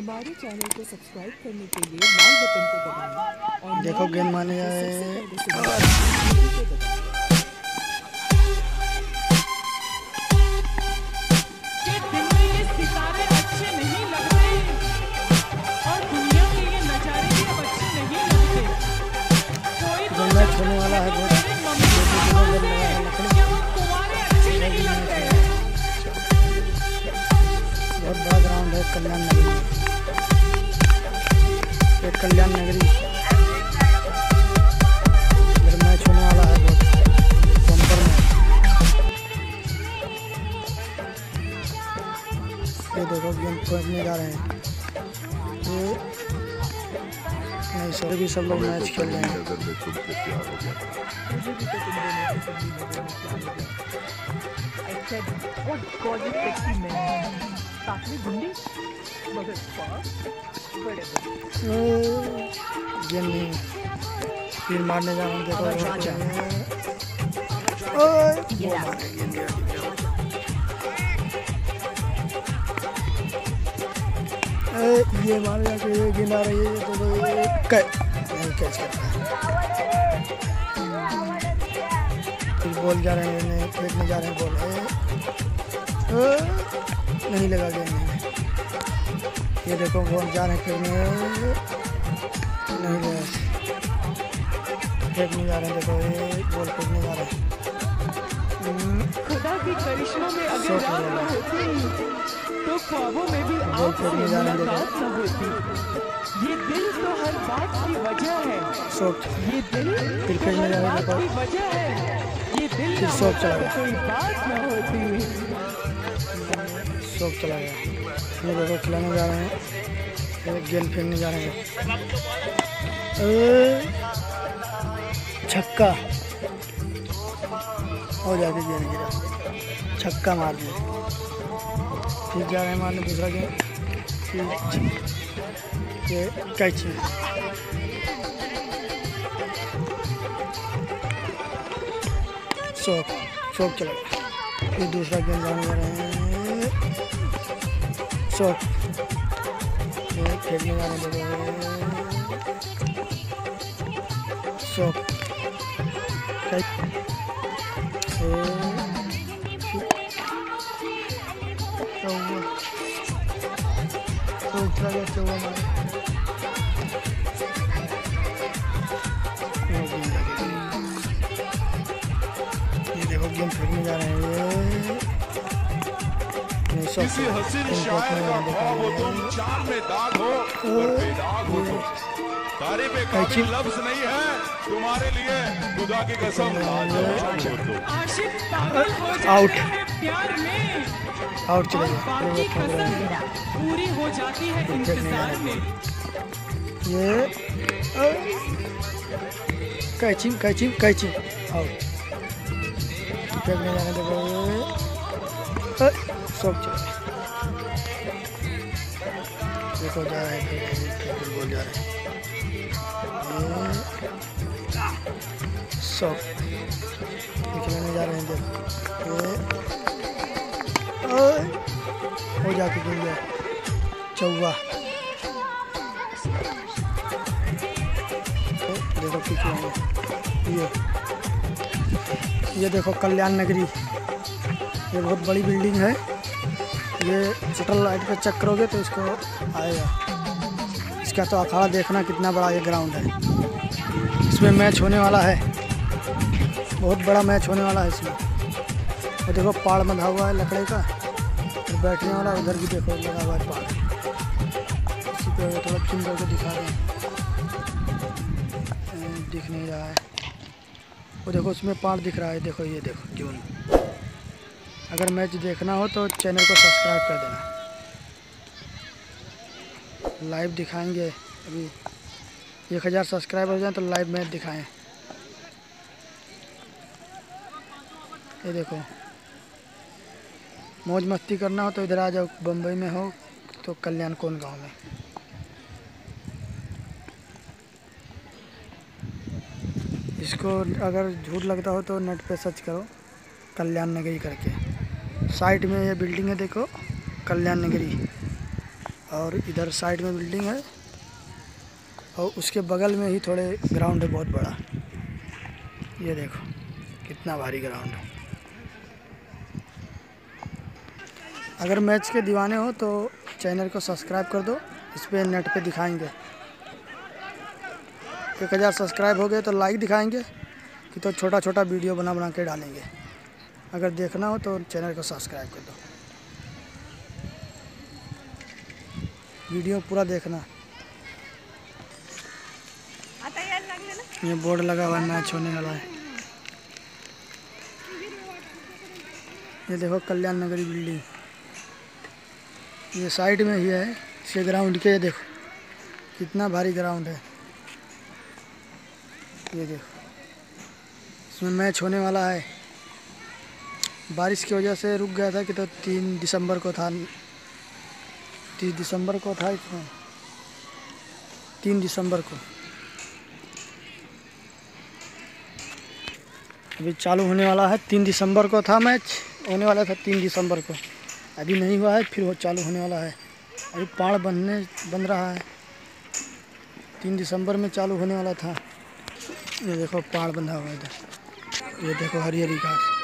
हमारे चैनल को सब्सक्राइब करने के लिए लाल बटन को दबाएँ और देखो नए गेंद मारने वीडियो को जाए। सबसे पहले सुनने के लिए घंटी को दबाएँ। कि दिन में ये सितारे नहीं लगते और दुनिया के ये नजारे भी अब नहीं लगते कोई जब मैच होने वाला है बहुत बड़ा ग्राउंड है कल्याण नगरी में एक कल्याण नगरी। मैच होने वाला है देखो जा रहे हैं। ये नहीं, सर भी सब लोग मैच खेल रहे हैं। तो. ये नहीं तीर मारने जा रहे हैं देखो अच्छा गया ए, ये मार जाके ये आ रही है तो नहीं कैच कर पाया फिर बॉल जा रहे हैं फेंकने जा रहे हैं बॉल नहीं लगा गेंद नहीं ये देखो बॉल जा रहे हैं फेंकने नहीं लगा फेंकने जा रहे हैं देखो ये बॉल फेंकने जा रहे हैं। हम्म, खुदा की करिश्मा में अगर रात न होती तो ख्वाबों में भी आपसे मुलाकात न होती। ये दिल तो हर बात की वजह है। ये दिल फिर तो खेलने हर बात की वजह है। ये दिल ना होता तो कोई बात न होती। शॉट चला गया। ये देखो खिलाने जा रहे हैं। गेंद फेंकने जा रहे हैं। छक्का। हो जाके गेंद गिरा। छक्का मार दिया। फिर जा रहे हैं मारने दूसरा गेंद कैच शॉक शॉक चला फिर दूसरा गेंद जाने जा रहे हैं। शॉक खेलने हैं शॉक कैच चौवा चौवा मारे गेम फेंकने जा रहे हैं किसी हसीन शायर का ख्वाब हो तुम। चार में दाग हो पर बेदाग हो तुम। तारीफ़ काबिल लफ्ज नहीं है तुम्हारे लिए खुदा की कसम लाजवाब हो तुम। आशिक पागल हो आउट। प्यार में। आउट पूरी हो जाती है इंतज़ार में। ये कैचिंग कैचिंग कैचिंग आउट फेंकने जाने देखो सब चल देखो जा रहे हैं बोल जा रहे हैं। सब। खिलाने जा रहे हैं देखो हो जाके गिर गया चौवा। देखो पीछे ये। ये देखो कल्याण नगरी। ये बहुत बड़ी बिल्डिंग है। ये शटल लाइट पे चेक करोगे तो इसको आएगा। इसका तो अखाड़ा देखना कितना बड़ा ये ग्राउंड है। इसमें मैच होने वाला है। बहुत बड़ा मैच होने वाला है इसमें। ये देखो पहाड़ बंधा हुआ है लकड़े का। और बैठने वाला उधर भी देखो लगा हुआ है पहाड़। इसी पे थोड़ा फ़िल्म करके दिखा रहे हैं दिख नहीं रहा है। वो देखो उसमें पहाड़ दिख रहा है। देखो ये देखो, जून। अगर मैच देखना हो तो चैनल को सब्सक्राइब कर देना। लाइव दिखाएँगे अभी। एक हज़ार सब्सक्राइबर हो जाए तो लाइव मैच दिखाएँ। ये देखो। मौज मस्ती करना हो तो इधर आ जाओ बम्बई में हो तो कल्याण कौन गाँव में। इसको अगर झूठ लगता हो तो नेट पे सर्च करो, कल्याण नगरी करके। साइड में ये बिल्डिंग है, देखो, कल्याण नगरी। और इधर साइड में बिल्डिंग है, और उसके बगल में ही थोड़े ग्राउंड है, बहुत बड़ा। ये देखो, कितना भारी ग्राउंड है। अगर मैच के दीवाने हो तो चैनल को सब्सक्राइब कर दो, इस पर नेट पे दिखाएँगे। एक हज़ार सब्सक्राइब हो गए तो लाइक दिखाएँगे, कि तो छोटा छोटा वीडियो बना बना के डालेंगे। अगर देखना हो तो चैनल को सब्सक्राइब कर दो। वीडियो पूरा देखना। ये बोर्ड लगा हुआ मैच होने वाला है। ये देखो कल्याण नगरी बिल्डिंग। ये साइड में ही है इसके ग्राउंड के, ये देखो। कितना भारी ग्राउंड है। ये देखो। इसमें मैच होने वाला है। बारिश की वजह से रुक गया था कि तो तीन दिसंबर को था। तीस दिसंबर को था इसमें तीन दिसंबर को। अभी चालू होने वाला है, तीन दिसंबर को था मैच। होने वाला था तीन दिसंबर को। अभी नहीं हुआ है, फिर वो चालू होने वाला है। अभी पाड़ बनने, बन रहा है। तीन दिसंबर में चालू होने वाला था। ये देखो पहाड़ बंधा हुआ इधर। ये देखो हरी हरी घास